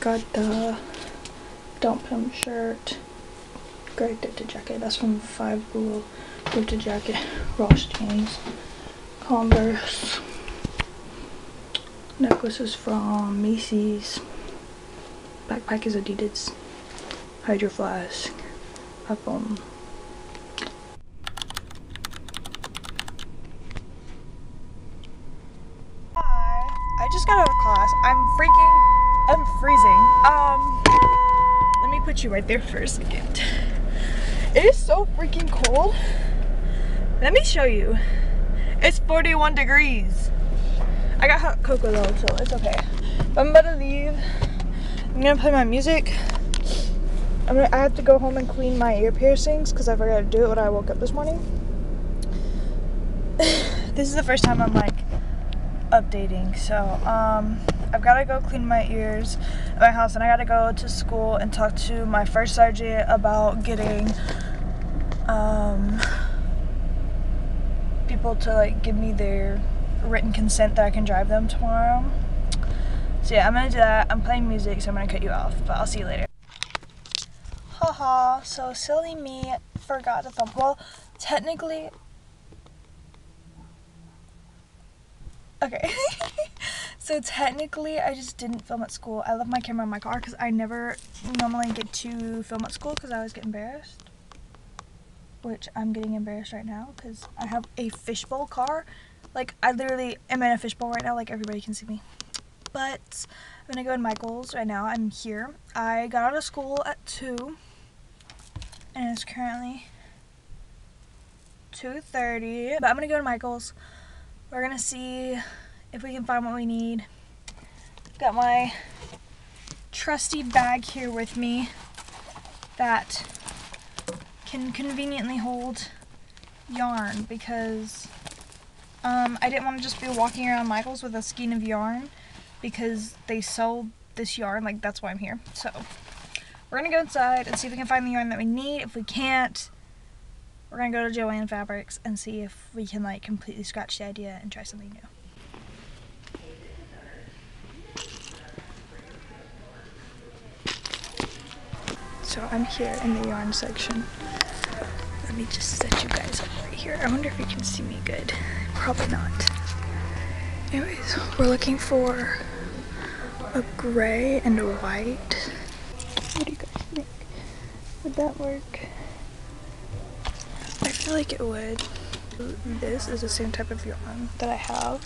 got the Don't shirt, gray thrifted jacket. That's from Five Below thrifted jacket, Ross jeans, Converse. Necklace is from Macy's. Backpack is Adidas. Hydro Flask. iPhone. Hi. I just got out of class. I'm freaking. I'm freezing. Um. Let me put you right there for a second. It is so freaking cold. Let me show you. It's 41 degrees. I got hot cocoa though, so it's okay. I'm about to leave. I'm gonna play my music. I'm gonna, I have to go home and clean my ear piercings because I forgot to do it when I woke up this morning. this is the first time I'm like updating, so um, I've got to go clean my ears at my house, and I got to go to school and talk to my first sergeant about getting um, people to like give me their written consent that I can drive them tomorrow. So yeah, I'm gonna do that. I'm playing music, so I'm gonna cut you off, but I'll see you later. Haha, so silly me forgot to film. Well, technically, okay. so technically, I just didn't film at school. I left my camera in my car because I never normally get to film at school because I always get embarrassed. Which I'm getting embarrassed right now because I have a fishbowl car like, I literally am in a fishbowl right now, like everybody can see me. But I'm gonna go in Michael's right now. I'm here. I got out of school at 2. And it's currently 2.30. But I'm gonna go to Michael's. We're gonna see if we can find what we need. Got my trusty bag here with me that can conveniently hold yarn because um, I didn't want to just be walking around Michael's with a skein of yarn because they sell this yarn, like that's why I'm here. So we're gonna go inside and see if we can find the yarn that we need. If we can't, we're gonna go to Joann Fabrics and see if we can like completely scratch the idea and try something new. So I'm here in the yarn section. Let me just set you guys up right here. I wonder if you can see me good. Probably not. Anyways, we're looking for a gray and a white. What do you guys think? Would that work? I feel like it would. This is the same type of yarn that I have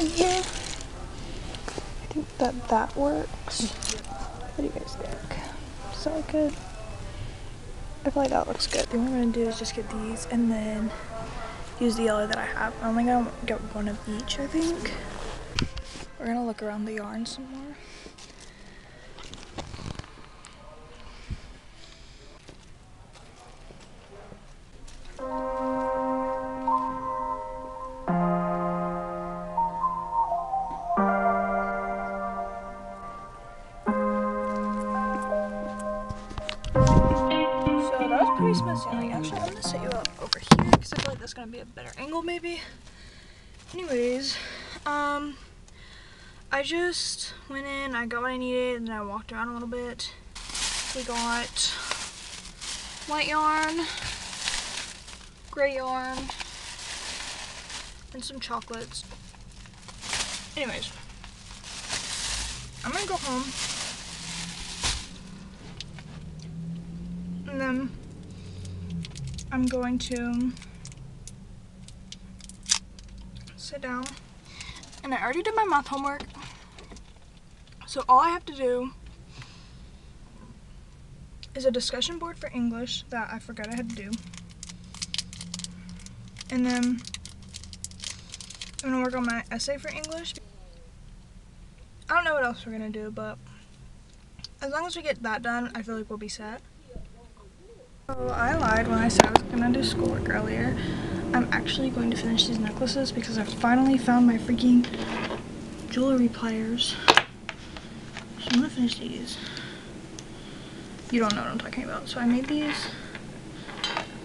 in here. I think that that works. What do you guys think? Good? I feel like that looks good. The only I'm gonna do is just get these and then use the yellow that I have. I'm only gonna get one of each, I think. We're gonna look around the yarn some more. That's gonna be a better angle, maybe. Anyways, um, I just went in, I got what I needed, and then I walked around a little bit. We got white yarn, gray yarn, and some chocolates. Anyways, I'm gonna go home. And then I'm going to sit down. And I already did my math homework. So all I have to do is a discussion board for English that I forgot I had to do. And then I'm gonna work on my essay for English. I don't know what else we're gonna do, but as long as we get that done, I feel like we'll be set. I lied when I said I was gonna do schoolwork earlier. I'm actually going to finish these necklaces because I finally found my freaking jewelry pliers. So I'm gonna finish these. You don't know what I'm talking about. So I made these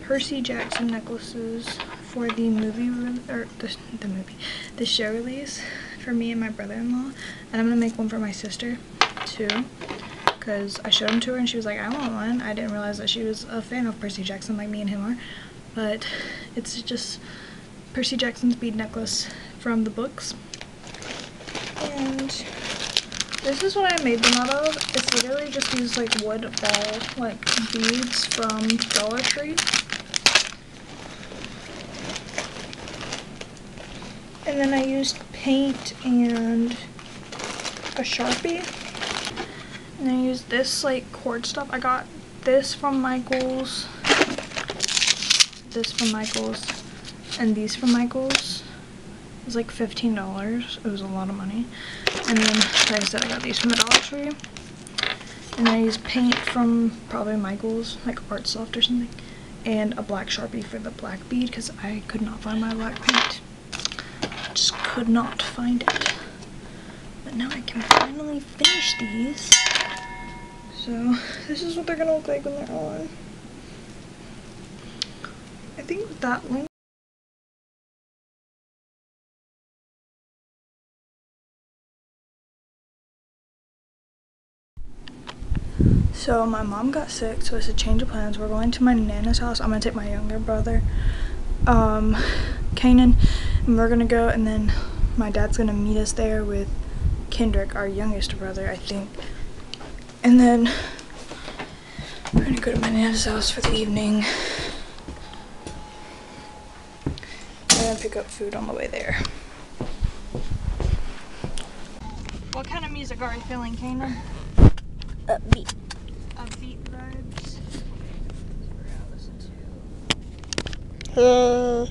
Percy Jackson necklaces for the movie, or the, the movie, the show release for me and my brother-in-law. And I'm gonna make one for my sister too. Because I showed them to her and she was like, I want one. I didn't realize that she was a fan of Percy Jackson like me and him are. But it's just Percy Jackson's bead necklace from the books. And this is what I made them out of. It's literally just these like wood ball like beads from Dollar Tree. And then I used paint and a Sharpie. And I used this like cord stuff. I got this from Michaels, this from Michaels, and these from Michaels. It was like $15. It was a lot of money. And then, like I said, I got these from the Dollar Tree. And I used paint from probably Michaels, like Art Soft or something. And a black Sharpie for the black bead because I could not find my black paint. Just could not find it. But now I can finally finish these. So, this is what they're gonna look like when they're on. I think that one So my mom got sick, so it's a change of plans. We're going to my nana's house. I'm gonna take my younger brother, um, Kanan, and we're gonna go. And then my dad's gonna meet us there with Kendrick, our youngest brother, I think. And then we're gonna go to my nana's house for the evening. We're gonna pick up food on the way there. What kind of music are you feeling, Kanan? Upbeat. upbeat vibes. Uh,